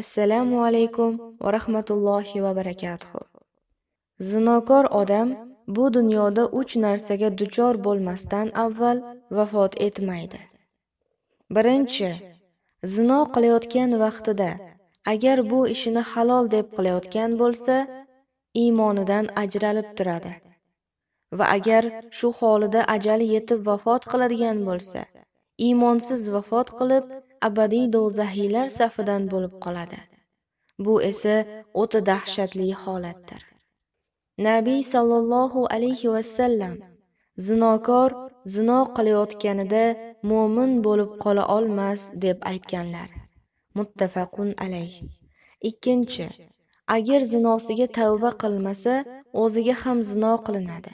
assalomu alaykum va rahmatullohi va barakatuh. Zinokor odam bu dunyoda uch narsaga duchor bo'lmasdan avval vafot etmaydi. Birinchi zino qilayotgan vaqtida agar bu ishini halol deb qilayotgan bo'lsa iymonidan ajralib turadi. Va agar shu holida ajali yetib vafot qiladigan bo'lsa iymonsiz vafot qilib abadiy do'zaxiylar safidan bo'lib qoladi. Bu esa o'ta dahshatli holatdir. Nabiy sollallohu alayhi vasallam zinokor zino qilayotganida mo'min bo'lib qola olmas deb aytganlar. Muttafaqun alayh. Ikkinchi agar zinosiga tavba qilmasa o'ziga ham zino qilinadi.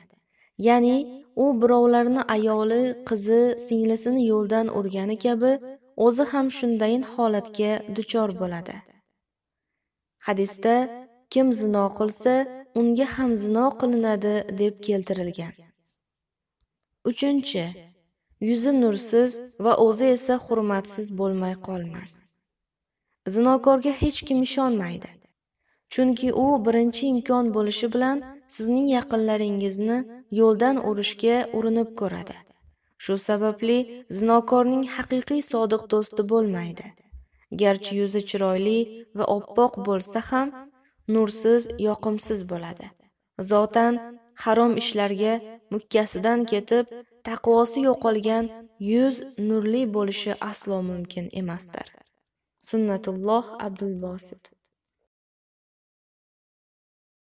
Ya'ni u birovlarni ayoli qizi singlisini yo'ldan urgani kabi o'zi ham shundayin holatga duchor bo'ladi. Hadisda kim zino qilsa unga ham zino qilinadi deb keltirilgan. Uchinchi yuzi nursiz va o'zi esa hurmatsiz bo'lmay qolmas. Zinokorga hech kim ishonmaydi. Chunki u birinchi imkon bo'lishi bilan sizning yaqinlaringizni yo'ldan urishga urinib ko'radi. Shu sababli zinokorning haqiqiy sodiq do'sti bo'lmaydi. Garchi yuzi chiroyli va oppoq bo'lsa ham nursiz yoqimsiz bo'ladi. Zotan harom ishlarga mukkasidan ketib taqvosi yo'qolgan yuz nurli bo'lishi aslo mumkin emasdir. Sunnatulloh Abdulbosit